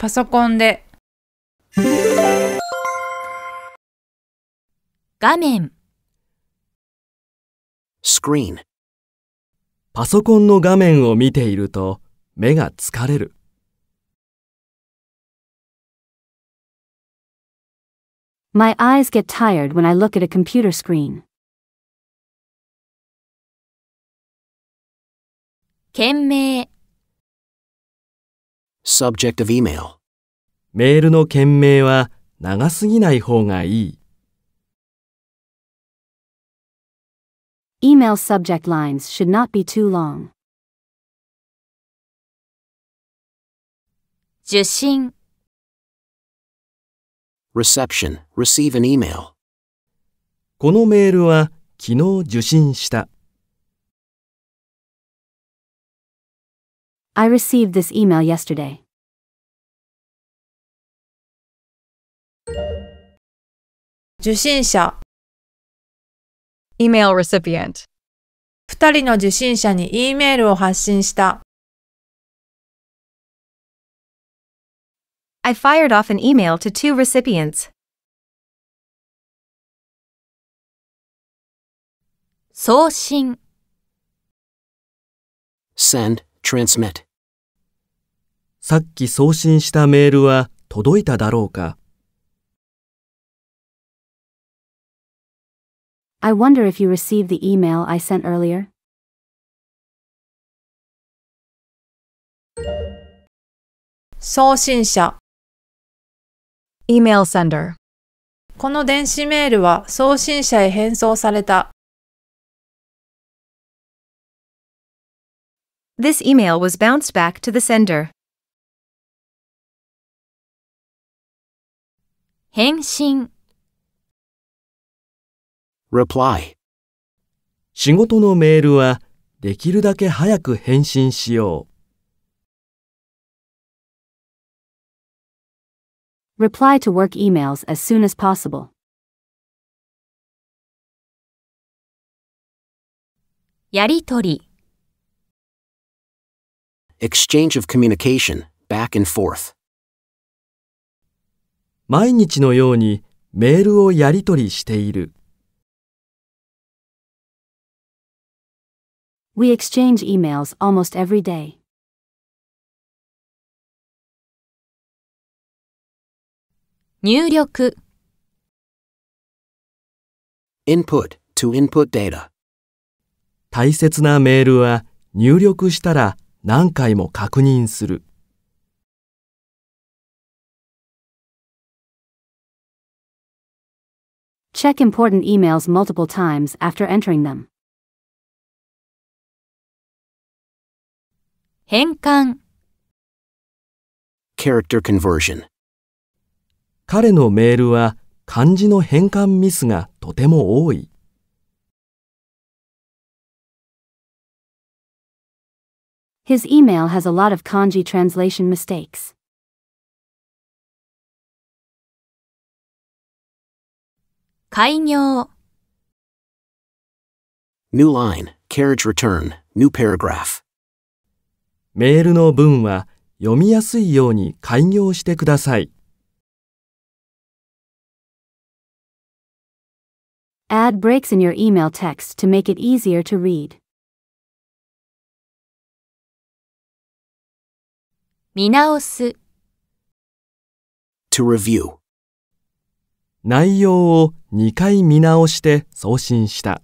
パソコンで画面、screen, パソコンの画面を見ていると目が疲れる。My eyes get tired when I look at a computer screen. 件名、subject of email, メールの件名は長すぎない方がいい。Email subject lines should not be too long. 受信、reception, receive an email, このメールは昨日受信した。I received this email yesterday. 受信者 Email recipient. 2人の受信者に E メールを発信した I fired off an email to two recipients. 送信、 send, transmit, さっき送信したメールは届いただろうか I wonder if you received the email I sent earlier. 送信者 Email sender. この電子メールは送信者へ返送された This email was bounced back to the sender. 返信、 reply, 仕事のメールはできるだけ早く返信しよう。 Reply to work emails as soon as possible. やりとり、 exchange of communication, back and forth, 毎日のようにメールをやり取りしている。We exchange emails almost every day. 入力、input, to input data, 大切なメールは入力したら何回も確認する。Check important emails multiple times after entering them. 変換、character conversion, 彼のメールは漢字の変換ミスがとても多い。His email has a lot of kanji translation mistakes. New line, carriage return, new paragraph. メールの文は読みやすいように改行してください。Add breaks in your email text to make it easier to read. 見直す、to review, 内容を2回見直して送信した。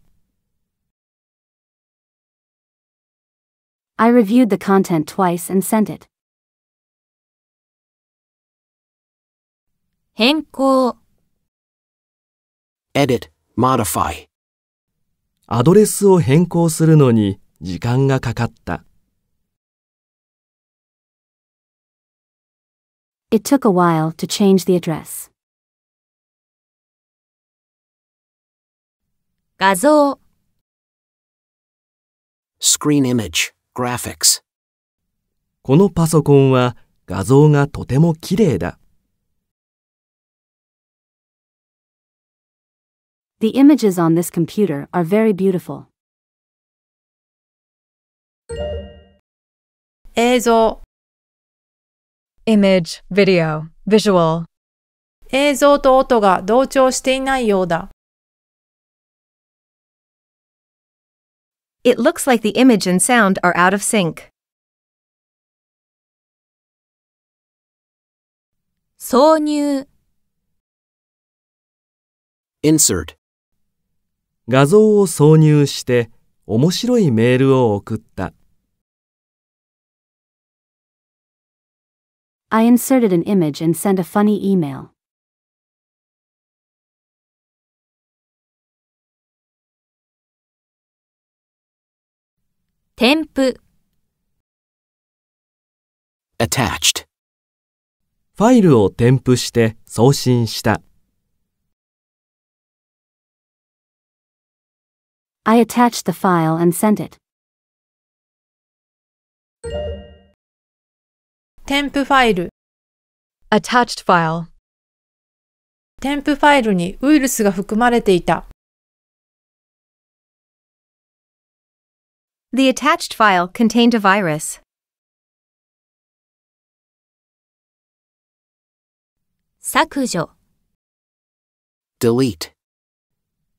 I reviewed the content twice and sent it. 変更、edit, modify, アドレスを変更するのに時間がかかった。It took a while to change the address. 画像、 screen image, graphics, このパソコンは画像がとても綺麗だ。 The images on this computer are very beautiful. 映像 image, video, visual. 映像と音が同調していないようだ。It looks like the image and sound are out of sync. 挿入、Insert. 画像を挿入して面白いメールを送った。I inserted an image and sent a funny email. 添付、 Attached. ファイルを添付して送信した。 I attached the file and sent it. 添付ファイル。Attached file. 添付ファイルにウイルスが含まれていた。The attached file contained a virus. 削除、Delete.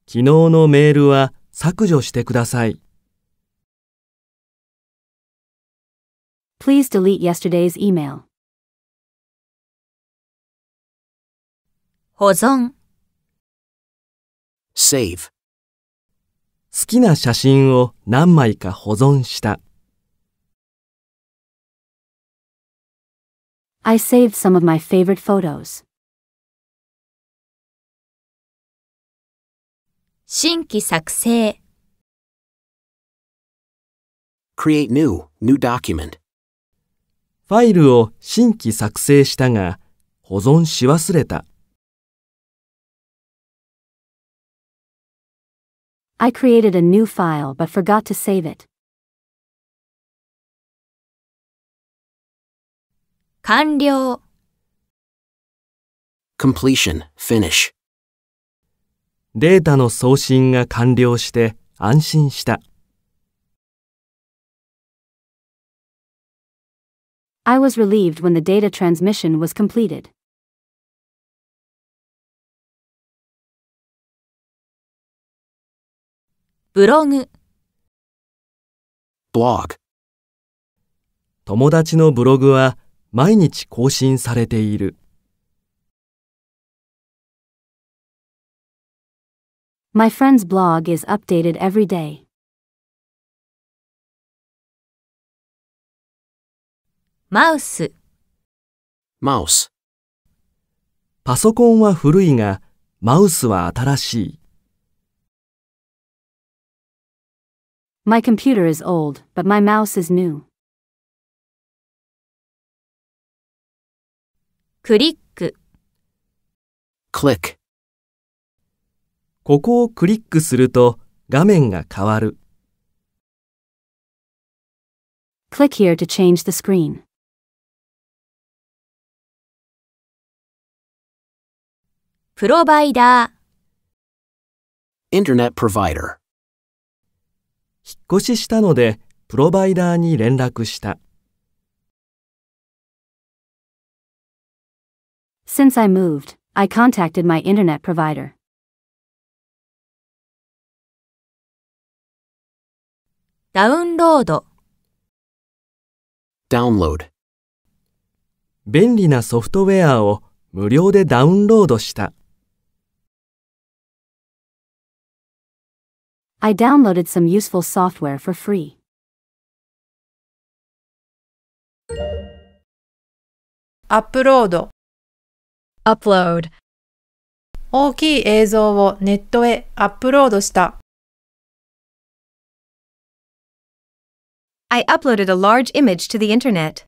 昨日のメールは削除してください。Please delete yesterday's email. 保存、 Save. 好きな写真を何枚か保存した。 I saved some of my favorite photos. 新規作成、 Create new. New document. ファイルを新規作成したが保存し忘れた。I created a new file but forgot to save it. 完了、Completion. Finish. データの送信が完了して安心した。I was relieved when the data transmission was completed. ブログ、 Blog. 友達のブログは毎日更新されている。 My friend's blog is updated every day. マウス、Mouse. パソコンは古いがマウスは新しい。My computer is old, but my mouse is new. クリック、Click. ここをクリックすると画面が変わる。Click here to change the screen. プロバイダー、Internet provider. 引っ越ししたのでプロバイダーに連絡した。Since I moved, I contacted my internet provider. ダウンロード、Download. 便利なソフトウェアを無料でダウンロードした。I downloaded some useful software for free. Upload. Upload. 大きい映像をネットへアップロードした。I uploaded a large image to the internet.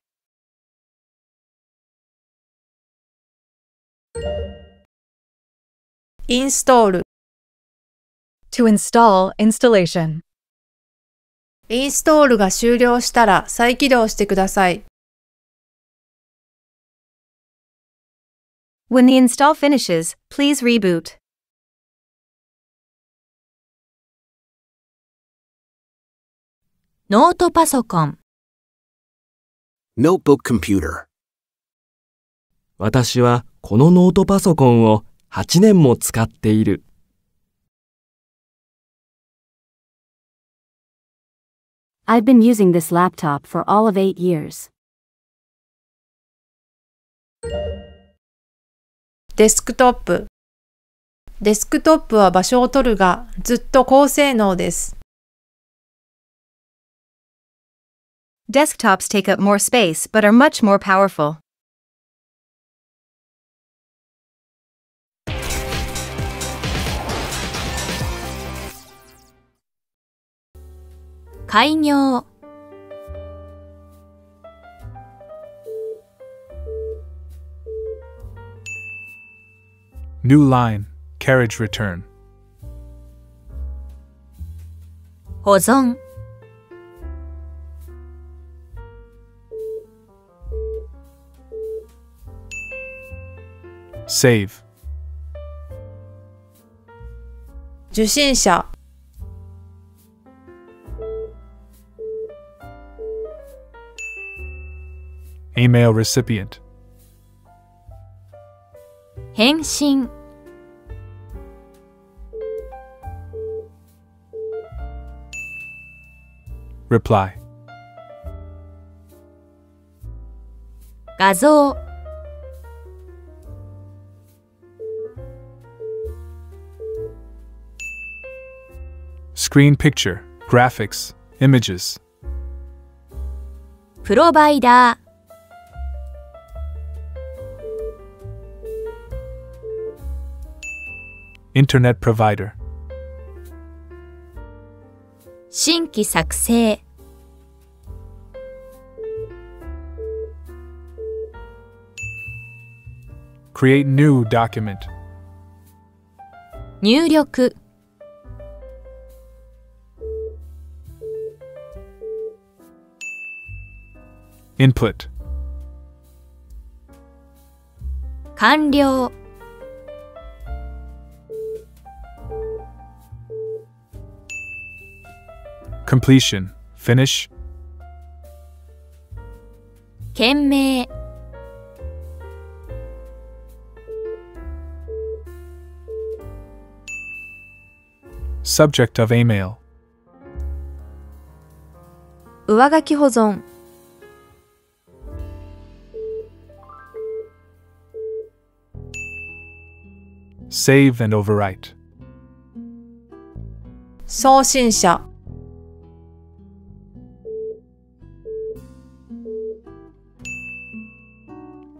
インストール To install installation. インストールが終了したら再起動してください。When the install finishes, please reboot. ノートパソコン、Notebook computer. 私はこのノートパソコンを8年も使っている。I've been using this laptop for all of eight years. デスクトップ。デスクトップは場所を取るがずっと高性能です。 Desktops take up more space but are much more powerful. 開業ン、carriage return 保存受信者 Email recipient. 返信 Reply. 画像 Screen picture, graphics, images. プロバイダー Internet provider. 新規作成 Create new document. 入力 Input. 完了 Completion. Finish. 件名 Subject of email. 上書き保存。Save and overwrite. 送信者。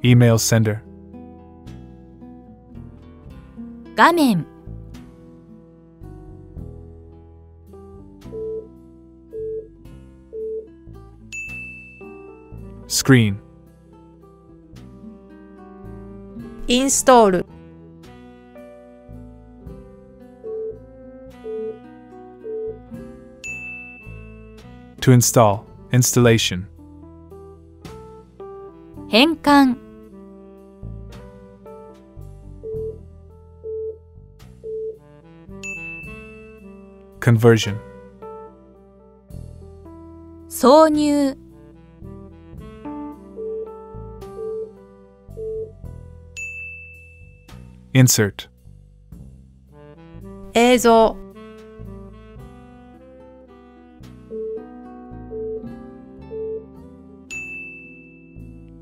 Email sender. 画面 Screen. インストール。 To install. Installation. 変換 Conversion. 挿入 Insert. 映像。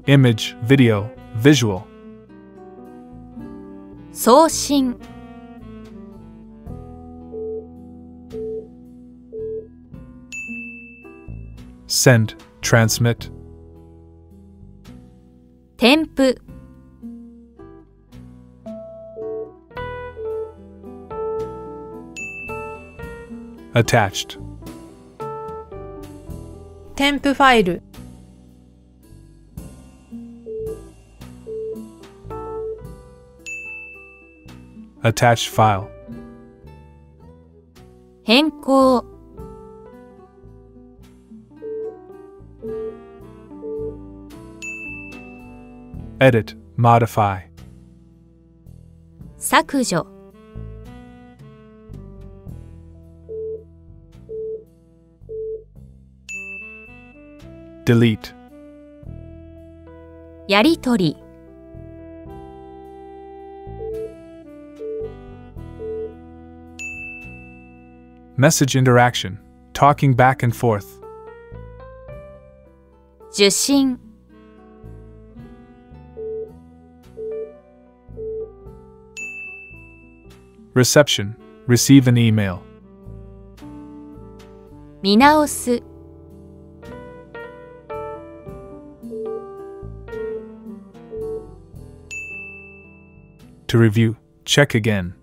Image, video, visual. 送信 Send, transmit. 添付 Attached. 添付ファイル。 Attached file. 変更 edit, modify. 削除。Delete. やりとり。Message interaction. Talking back and forth. 受信。Reception, receive an email. 見直す To review, check again.